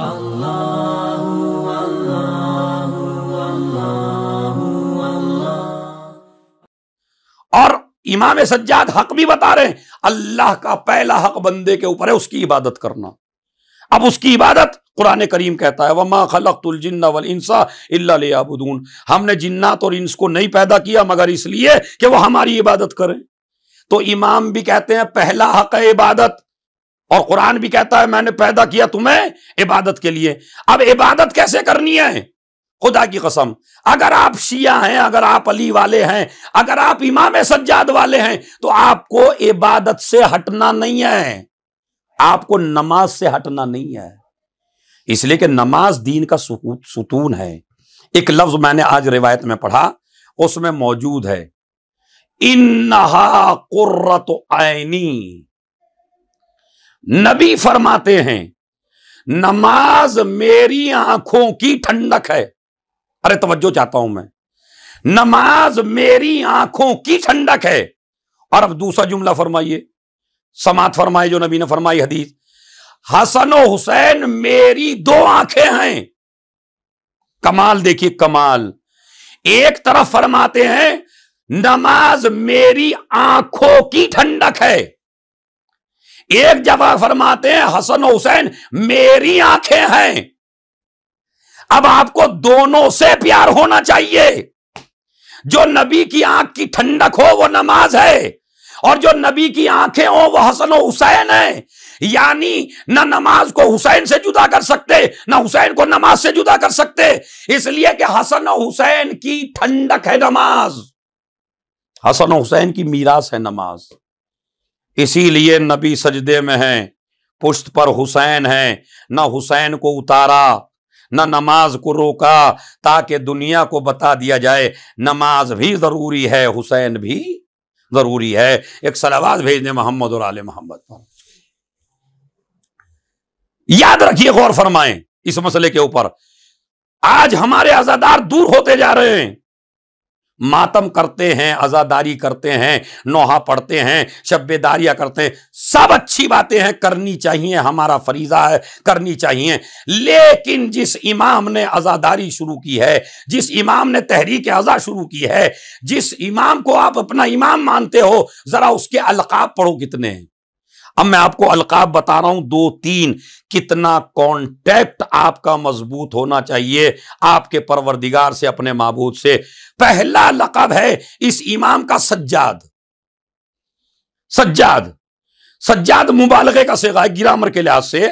और इमाम सज्जाद हक भी बता रहे हैं, अल्लाह का पहला हक बंदे के ऊपर है, उसकी इबादत करना। अब उसकी इबादत कुरान करीम कहता है, वमा खलकतुल जिन्ना वल इंसा लियाबुदून। हमने जिन्नात और इंस को नहीं पैदा किया, मगर इसलिए कि वो हमारी इबादत करें। तो इमाम भी कहते हैं, पहला हक है इबादत। और कुरान भी कहता है, मैंने पैदा किया तुम्हें इबादत के लिए। अब इबादत कैसे करनी है? खुदा की कसम, अगर आप शिया हैं, अगर आप अली वाले हैं, अगर आप इमाम सज्जाद वाले हैं तो आपको इबादत से हटना नहीं है। आपको नमाज़ से हटना नहीं है। इसलिए कि नमाज़ दीन का सुतून है। एक लफ्ज मैंने आज रिवायत में पढ़ा, उसमें मौजूद है इन्हा कुर्रत आयनी। नबी फरमाते हैं, नमाज़ मेरी आँखों की ठंडक है। अरे तवज्जो चाहता हूँ मैं। नमाज़ मेरी आँखों की ठंडक है। और अब दूसरा जुमला फरमाइए। समात फरमाए जो नबी ने फरमाई हदीस, हसन हुसैन मेरी दो आँखें हैं। कमाल देखिए, कमाल। एक तरफ़ फरमाते हैं, नमाज़ मेरी आँखों की ठंडक है। एक जगह फरमाते हैं, हसन हुसैन, मेरी आँखें हैं। अब आपको दोनों से प्यार होना चाहिए। जो नबी की आँख की ठंडक हो, वो नमाज़ है। और जो नबी की आँखें हो, वो हसन हुसैन है। यानी ना नमाज़ को हुसैन से जुदा कर सकते, ना हुसैन को नमाज़ से जुदा कर सकते। इसलिए कि हसन हुसैन की ठंडक है नमाज़। हसन हुसैन की मीरास है नमाज़। इसीलिए नबी सजदे में है। पुष्ट पर हुसैन है। न हुसैन को उतारा, न नमाज़ को रोका ताकि दुनिया को बता दिया जाए। नमाज़ भी ज़रूरी है, हुसैन भी ज़रूरी है। एक सलावाद भेज मोहम्मद और आल मोहम्मद पर याद रखिए, गौर फरमाएँ इस मसले के ऊपर। आज हमारे आजादार दूर होते जा रहे हैं। मातम करते हैं, आजादारी करते हैं, नोहा पढ़ते हैं, शब्बेदारियाँ करते हैं। सब अच्छी बातें हैं, करनी चाहिए हमारा फरीजा है, करनी चाहिए। लेकिन जिस इमाम ने आजादारी शुरू की है, जिस इमाम ने तहरीक आज़ा शुरू की है, जिस इमाम को आप अपना इमाम मानते हो, जरा उसके अलकाब पढ़ो कितने हैं। अब मैं आपको अलकाब बता रहा हूँ, दो तीन, कितना कांटेक्ट आपका मज़बूत होना चाहिए आपके परवरदिगार से, अपने महबूद से। पहला लकब है इस इमाम का सज्जाद। सज्जाद। सज्जाद मुबालगे का सेगा है गिरामर के लिहाज से।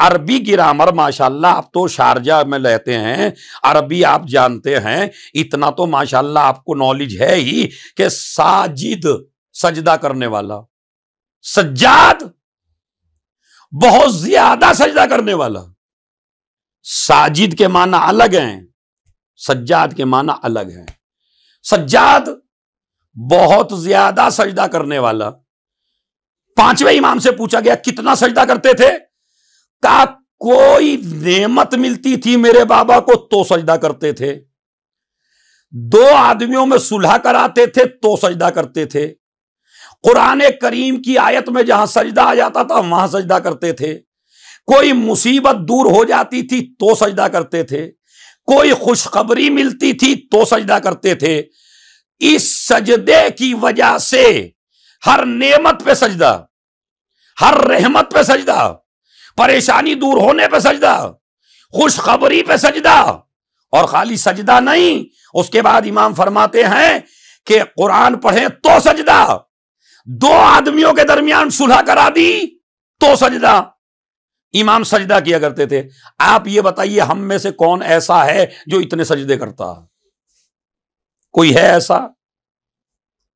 अरबी गिरामर, माशाल्लाह, आप तो शारजा में रहते हैं, अरबी आप जानते हैं, इतना तो माशाल्लाह आपको नॉलेज है ही कि साजिद सजदा करने वाला। सज्जाद बहुत ज़्यादा सजदा करने वाला। साजिद के माना अलग हैं, सज्जाद के माना अलग हैं। सज्जाद बहुत ज़्यादा सजदा करने वाला। पाँचवें इमाम से पूछा गया, कितना सजदा करते थे? का कोई नेमत मिलती थी मेरे बाबा को तो सजदा करते थे। दो आदमियों में सुलह कराते थे तो सजदा करते थे। कुरान करीम की आयत में जहाँ सजदा आ जाता था, वहाँ सजदा करते थे। कोई मुसीबत दूर हो जाती थी तो सजदा करते थे। कोई खुशखबरी मिलती थी तो सजदा करते थे। इस सजदे की वजह से हर नेमत पे सजदा, हर रहमत पे सजदा, परेशानी दूर होने पे सजदा, खुशखबरी पे सजदा और खाली सजदा नहीं, उसके बाद इमाम फरमाते हैं कि कुरान पढ़े तो सजदा। दो आदमियों के दरमियान सुलह करा दी तो सजदा। इमाम सजदा किया करते थे। आप ये बताइए, हम में से कौन ऐसा है जो इतने सजदे करता? कोई है ऐसा?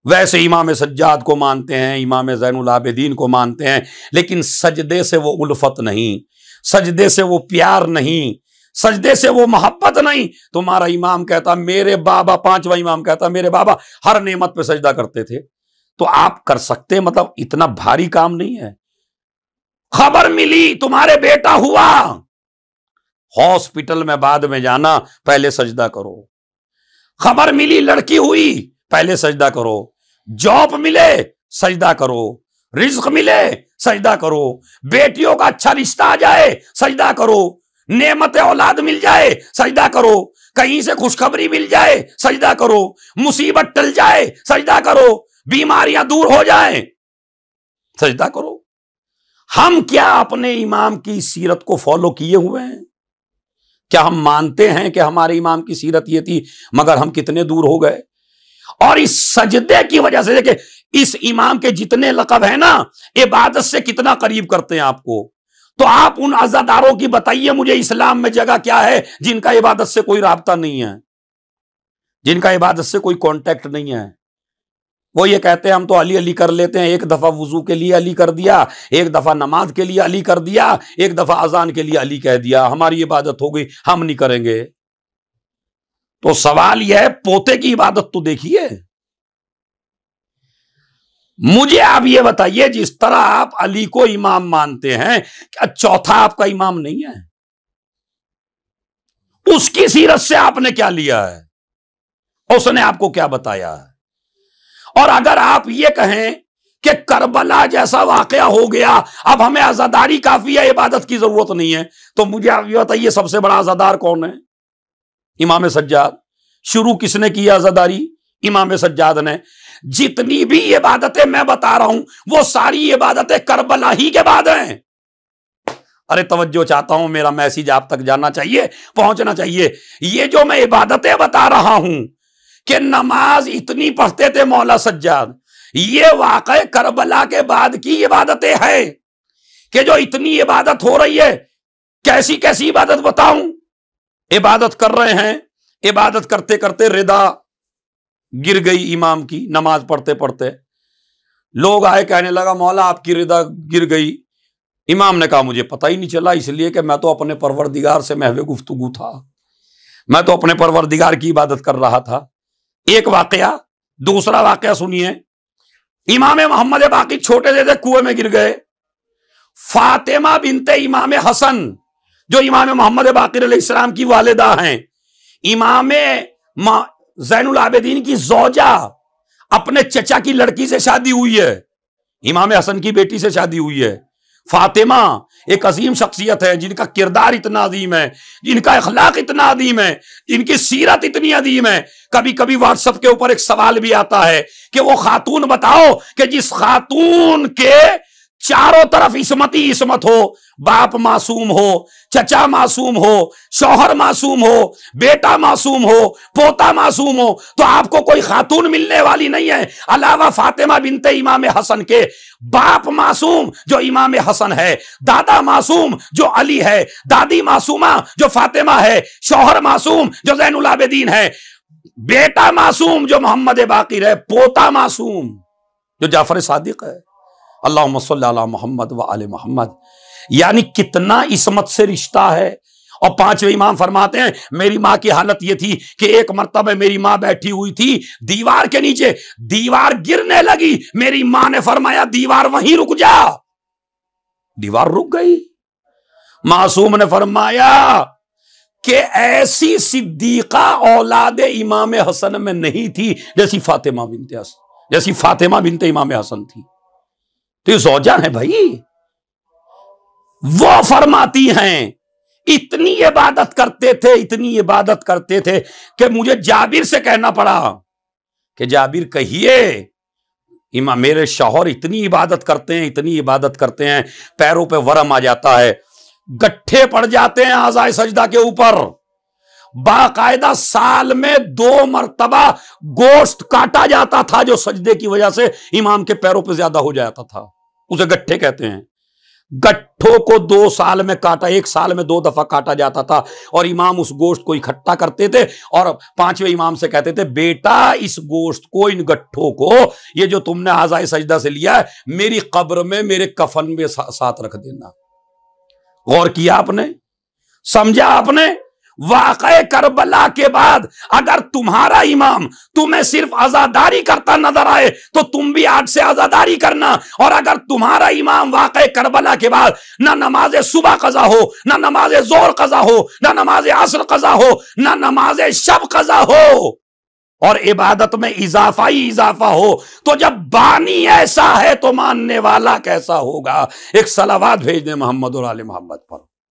वैसे इमाम सज्जाद को मानते हैं, इमाम जैनुल आबिदीन को मानते हैं, लेकिन सजदे से वो उल्फत नहीं, सजदे से वो प्यार नहीं, सजदे से वो मोहब्बत नहीं। तुम्हारा इमाम कहता, मेरे बाबा, पांचवा इमाम कहता, मेरे बाबा, हर नेमत पे सजदा करते थे। तो आप कर सकते हैं मतलब इतना भारी काम नहीं है। खबर मिली, तुम्हारे बेटा हुआ। हॉस्पिटल में बाद में जाना, पहले सजदा करो। खबर मिली, लड़की हुई, पहले सजदा करो। जॉब मिले, सजदा करो। रिज्क मिले, सजदा करो। बेटियों का अच्छा रिश्ता आ जाए, सजदा करो। नेमत औलाद मिल जाए, सजदा करो। कहीं से खुशखबरी मिल जाए, सजदा करो। मुसीबत टल जाए, सजदा करो। बीमारियाँ दूर हो जाए। सजदा करो। हम क्या अपने इमाम की सीरत को फॉलो किए हुए हैं? क्या हम मानते हैं कि हमारे इमाम की सीरत ये थी, मगर हम कितने दूर हो गए? और इस सजदे की वजह से देखिए, इस इमाम के जितने लकब है ना, इबादत से कितना करीब करते हैं आपको। तो आप उन अजादारों की बताइए, मुझे इस्लाम में जगह क्या है जिनका इबादत से कोई रबता नहीं है? जिनका इबादत से कोई कांटेक्ट नहीं है? वो ये कहते हैं, हम तो अली अली कर लेते हैं, एक दफ़ा वज़ू के लिए अली कर दिया, एक दफ़ा नमाज़ के लिए अली कर दिया, एक दफ़ा अजान के लिए अली कह दिया, हमारी इबादत हो गई, हम नहीं करेंगे। तो सवाल यह है, पोते की इबादत तो देखिए मुझे आप ये बताइए, जिस तरह आप अली को इमाम मानते हैं, क्या चौथा आपका इमाम नहीं है? उसकी सीरत से आपने क्या लिया है? उसने आपको क्या बताया है? और अगर आप ये कहें कि करबला जैसा वाकया हो गया, अब हमें आजादारी काफ़ी है, इबादत की ज़रूरत नहीं है तो मुझे आप ये बताइए सबसे बड़ा आजादार कौन है? इमाम सज्जाद। शुरू किसने की आजादारी? इमाम सज्जाद ने। जितनी भी इबादतें मैं बता रहा हूँ, वो सारी इबादतें करबला ही के बाद हैं। अरे तवज्जो चाहता हूँ, मेरा मैसेज आप तक जाना चाहिए, पहुँचना चाहिए। ये जो मैं इबादतें बता रहा हूँ कि नमाज़ इतनी पढ़ते थे मौला सज्जाद। ये वाक़ करबला के बाद की इबादतें हैं कि जो इतनी इबादत हो रही है, कैसी कैसी इबादत बताऊँ? इबादत कर रहे हैं, इबादत करते करते रिदा गिर गई इमाम की नमाज़ पढ़ते पढ़ते। लोग आए, कहने लगा, मौला, आपकी रिदा गिर गई। इमाम ने कहा, मुझे पता ही नहीं चला, इसलिए कि मैं तो अपने परवरदिगार से महवे गुफ्तगु था। मैं तो अपने परवरदिगार की इबादत कर रहा था। एक वाकया, दूसरा वाकया सुनिए। इमाम मोहम्मद बाकी छोटे से कुएँ में गिर गए। फातिमा बिनते इमाम हसन, जो इमाम मोहम्मद बाकिर इस्लाम की वालिदा हैं। इमाम जैनुल आबेदीन की जोजा अपने चचा की लड़की से शादी हुई है। इमाम हसन की बेटी से शादी हुई है। फातिमा एक अजीम शख्सियत है, जिनका किरदार इतना अजीम है, जिनका अखलाक इतना अजीम है, जिनकी सीरत इतनी अदीम है। कभी कभी व्हाट्सएप के ऊपर एक सवाल भी आता है कि वो खातून बताओ कि जिस खातून के चारों तरफ़ इसमती इसमत हो। बाप मासूम हो, चचा मासूम हो, शौहर मासूम हो, बेटा मासूम हो, पोता मासूम हो तो आपको कोई खातून मिलने वाली नहीं है। अलावा फातिमा बिनते इमाम हसन के बाप मासूम जो इमाम हसन है, दादा मासूम जो अली है, दादी मासूमा जो फातिमा है, शौहर मासूम जो जैनुल आबेदीन है, बेटा मासूम जो मोहम्मद बाकिर है, पोता मासूम जो जाफ़र सादिक है। अल्लाह मोहम्मद व आल मोहम्मद। यानी कितना इसमत से रिश्ता है। और पाँचवें इमाम फरमाते हैं, मेरी माँ की हालत यह थी कि एक मरतबा मेरी माँ बैठी हुई थी दीवार के नीचे। दीवार गिरने लगी। मेरी माँ ने फरमाया, दीवार वहीं रुक जा। दीवार रुक गई। मासूम ने फरमाया कि ऐसी सिद्दीका औलाद इमाम हसन में नहीं थी जैसी फातिमा बिनते हसन जैसी फातिमा बिनते इमाम हसन थी। तो जोजा है भाई। वो फरमाती हैं, इतनी इबादत करते थे, इतनी इबादत करते थे कि मुझे जाबिर से कहना पड़ा कि जाबिर कहिए, इमा, मेरे शौहर इतनी इबादत करते हैं, इतनी इबादत करते हैं, पैरों पे वरम आ जाता है, गट्ठे पड़ जाते हैं आजाए सजदा के ऊपर। बाकायदा साल में दो मरतबा गोश्त काटा जाता था जो सजदे की वजह से इमाम के पैरों पर ज़्यादा हो जाता था। उसे गट्ठे कहते हैं। गट्ठों को दो साल में काटा एक साल में दो दफ़ा काटा जाता था और इमाम उस गोश्त को इकट्ठा करते थे और पाँचवें इमाम से कहते थे बेटा इस गोश्त को इन गट्ठों को ये जो तुमने आजाए सजदा से लिया है मेरी कब्र में मेरे कफन में सा, साथ रख देना। गौर किया आपने? समझा आपने? वाक़ करबला के बाद अगर तुम्हारा इमाम तुम्हें सिर्फ़ आजादारी करता नज़र आए तो तुम भी आज से आजादारी करना। और अगर तुम्हारा इमाम वाक़ करबला के बाद ना नमाज़ सुबह कजा हो, ना नमाज़ ज़ोर कजा हो, ना नमाज़ असर कजा हो, ना नमाज़ शब कजा हो, और इबादत में इजाफा ही इजाफा हो तो जब बानी ऐसा है तो मानने वाला कैसा होगा? एक सलावाद भेज दे मोहम्मद और आल मोहम्मद पर।